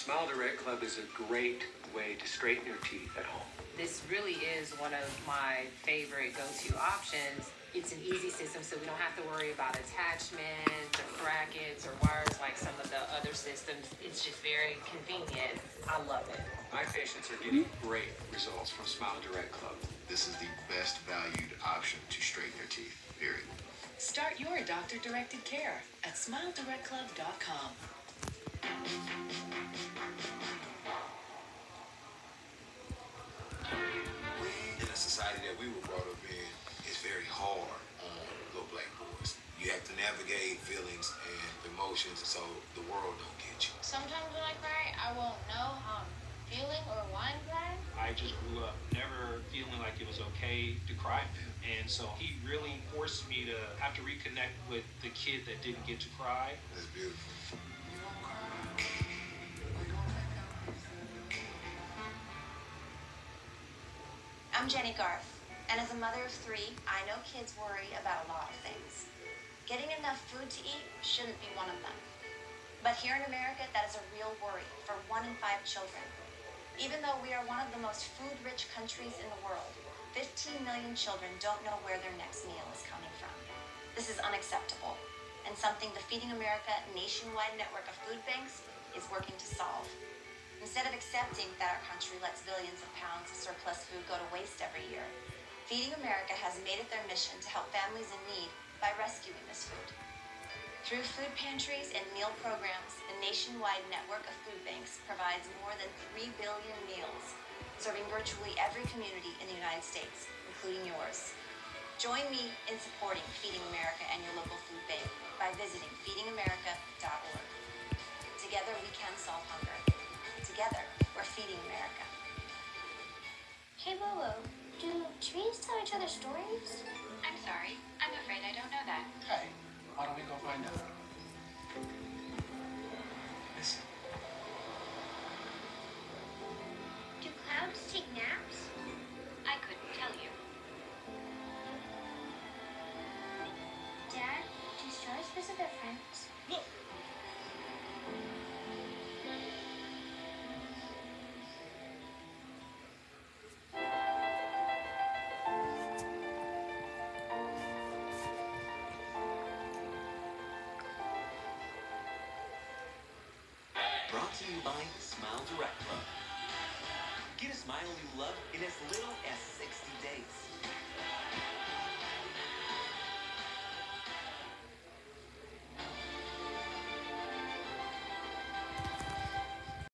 Smile Direct Club is a great way to straighten your teeth at home. This really is one of my favorite go-to options. It's an easy system, so we don't have to worry about attachments or brackets or wires like some of the other systems. It's just very convenient. I love it. My patients are getting great results from Smile Direct Club. This is the best valued option to straighten your teeth, period. Start your doctor directed care at smiledirectclub.com. In the society that we were brought up in, it's very hard on little black boys. You have to navigate feelings and emotions, so the world don't get you. Sometimes when I cry, I won't know how I'm feeling or why I'm crying. I just grew up never feeling like it was okay to cry. And so he really forced me to have to reconnect with the kid that didn't get to cry. That's beautiful. Jennie Garth, and as a mother of three, I know kids worry about a lot of things. Getting enough food to eat shouldn't be one of them. But here in America, that is a real worry for one in five children. Even though we are one of the most food-rich countries in the world, 15 million children don't know where their next meal is coming from. This is unacceptable, and something the Feeding America nationwide network of food banks is working to solve. Instead of accepting that our country lets billions of pounds of surplus food go to waste every year, Feeding America has made it their mission to help families in need by rescuing this food. Through food pantries and meal programs, the nationwide network of food banks provides more than 3 billion meals, serving virtually every community in the United States, including yours. Join me in supporting Feeding America and your local food bank by visiting feedingamerica.org. Hey Lolo, do trees tell each other stories? I'm sorry. I'm afraid I don't know that. Hey, why don't we go find out? Listen. Do clouds take naps? I couldn't tell you. Dad, do stars visit their friends? Brought to you by Smile Direct Club. Get a smile you love in as little as 60 days.